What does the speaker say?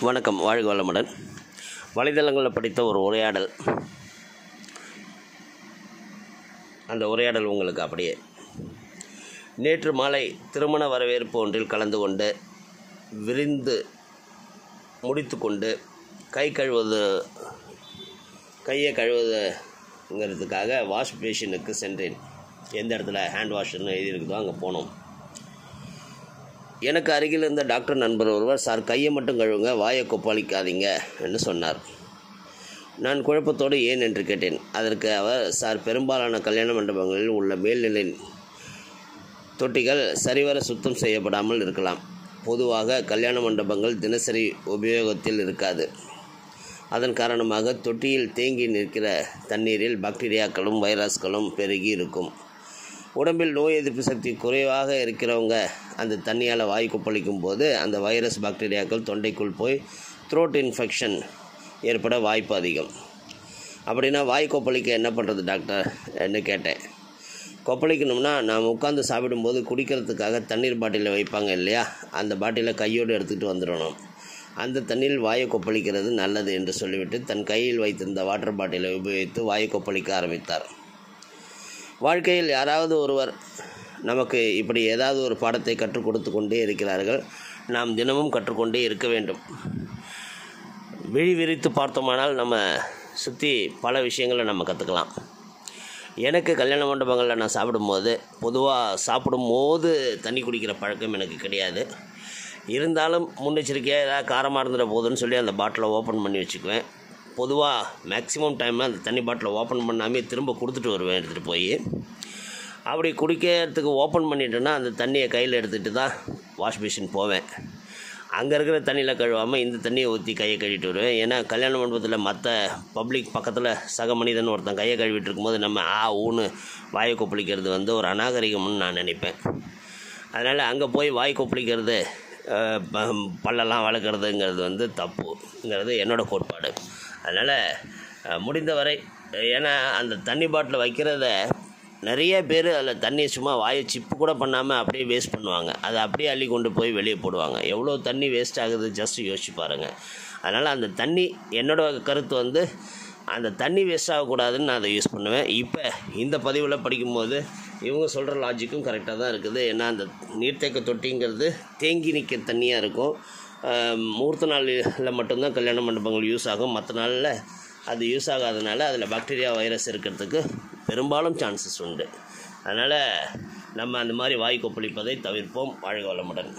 வணக்கம். வாழ்க வளமுடன். வலைதளங்களில் படித்த ஒரு உரையாடல். அந்த உரையாடல் உங்களுக்கு அப்படியே. நேற்று மாலை திருமண வரவேற்பு ஒன்றில் கலந்து கொண்டு விரிந்து முடித்து கொண்டு கை கழுவது கையை கழுவுதுங்கிறதுக்காக வாஷ் பேஷனுக்கு சென்றேன். எந்த இடத்துல ஹேண்ட் வாஷ்னு எழுதியிருக்குதோ அங்கே போனோம். எனக்கு அருகில் இருந்த டாக்டர் நண்பர் ஒருவர் சார் கையை மட்டும் கழுவுங்க வாயை கொப்பளிக்காதீங்க என்று சொன்னார். நான் குழப்பத்தோடு ஏன்? என்று கேட்டேன். அதற்கு அவர் சார் பெரும்பாலான கல்யாண மண்டபங்களில் உள்ள மேல்நிலை தொட்டிகள் சரிவர சுத்தம் செய்யப்படாமல் இருக்கலாம். பொதுவாக கல்யாண மண்டபங்கள் தினசரி உபயோகத்தில் இருக்காது. அதன் காரணமாக தொட்டியில் தேங்கி நிற்கிற தண்ணீரில் பாக்டீரியாக்களும் வைரஸ்களும் பெருகி இருக்கும். உடம்பில் நோய் எதிர்ப்பு சக்தி குறைவாக இருக்கிறவங்க அந்த தண்ணியால் வாய் கொப்பளிக்கும் போது அந்த வைரஸ் பாக்டீரியாக்கள் தொண்டைக்குள் போய் த்ரோட் இன்ஃபெக்ஷன் ஏற்பட வாய்ப்பு அதிகம். அப்படின்னா வாய் கொப்பளிக்க என்ன பண்ணுறது டாக்டர் என்று கேட்டேன். கொப்பளிக்கணும்னா நாம் உட்காந்து சாப்பிடும்போது குடிக்கிறதுக்காக தண்ணீர் பாட்டிலில் வைப்பாங்க இல்லையா? அந்த பாட்டிலை கையோடு எடுத்துகிட்டு வந்துடணும். அந்த தண்ணியில் வாயை கொப்பளிக்கிறது நல்லது என்று சொல்லிவிட்டு தன் கையில் வைத்திருந்த வாட்டர் பாட்டிலை உபயோகித்து வாயை கொப்பளிக்க ஆரம்பித்தார். வாழ்க்கையில் யாராவது ஒருவர் நமக்கு இப்படி ஏதாவது ஒரு பாடத்தை கற்றுக் கொடுத்து கொண்டே இருக்கிறார்கள் நாம் தினமும் கற்றுக்கொண்டே இருக்க வேண்டும். விழி விரித்து பார்த்தோமானால் நம்ம சுற்றி பல விஷயங்களை நம்ம கற்றுக்கலாம் எனக்கு கல்யாண மண்டபங்களில் நான் சாப்பிடும்போது பொதுவாக சாப்பிடும்போது தண்ணி குடிக்கிற பழக்கம் எனக்கு கிடையாது. இருந்தாலும் முன்னெச்சரிக்கையாக ஏதாவது காரமாக இருந்துட போதுன்னு சொல்லி அந்த பாட்டிலை ஓப்பன் பண்ணி வச்சுக்குவேன். பொதுவாக மேக்ஸிமம் டைமில் அந்த தண்ணி பாட்டிலை ஓப்பன் பண்ணாமே திரும்ப கொடுத்துட்டு வருவேன் எடுத்துகிட்டு போய். அப்படி குடிக்கிறதுக்கு ஓப்பன் பண்ணிட்டேன்னா அந்த தண்ணியை கையில் எடுத்துகிட்டு தான் வாஷ் மிஷின் போவேன். அங்கே இருக்கிற தண்ணியில் கழுவாமல் இந்த தண்ணியை ஊற்றி கையை கழுவிட்டு வருவேன். ஏன்னா கல்யாண மண்டபத்தில் மற்ற பப்ளிக் பக்கத்தில் சக மனிதன் ஒருத்தன் கையை கழுவிட்டு இருக்கும்போது நம்ம ஆ ஊன்னு வாயை கொப்பளிக்கிறது வந்து ஒரு அநாகரிகம்னு நான் நினைப்பேன். அதனால் அங்கே போய் வாய் கொப்பளிக்கிறது ப- பல்லெல்லாம் வளர்க்குறதுங்கிறது வந்து தப்புங்கிறது என்னோடய கோட்பாடு. அதனால் முடிந்தவரை ஏன்னா அந்த தண்ணி பாட்டில் வைக்கிறத நிறைய பேர் அதில் தண்ணியை சும்மா வாயை சிப்பு கூட பண்ணாமல் அப்படியே வேஸ்ட் பண்ணுவாங்க. அதை அப்படியே அள்ளி கொண்டு போய் வெளியே போடுவாங்க. எவ்வளோ தண்ணி வேஸ்ட் ஆகுது ஜஸ்ட் யோசிச்சு பாருங்கள் அதனால் அந்த தண்ணி என்னோட கருத்து வந்து அந்த தண்ணி வேஸ்ட் ஆகக்கூடாதுன்னு நான் அதை யூஸ் பண்ணுவேன். இப்போ இந்த பதிவில் படிக்கும்போது இவங்க சொல்கிற லாஜிக்கும் கரெக்டாக தான் இருக்குது. ஏன்னா அந்த நீர்த்தேக்க தொட்டிங்கிறது தேங்கி நிற்கிற தண்ணியாக இருக்கும். முகூர்த்த நாளில் மட்டும்தான் கல்யாண மண்டபங்கள் யூஸ் ஆகும். மற்ற நாளில் அது யூஸ் ஆகாதனால அதில் பாக்டீரியா வைரஸ் இருக்கிறதுக்கு பெரும்பாலும் சான்சஸ் உண்டு. அதனால் நம்ம அந்த மாதிரி வாய் கொப்பளிப்பதை தவிர்ப்போம். வாழ்க வளமுடன்.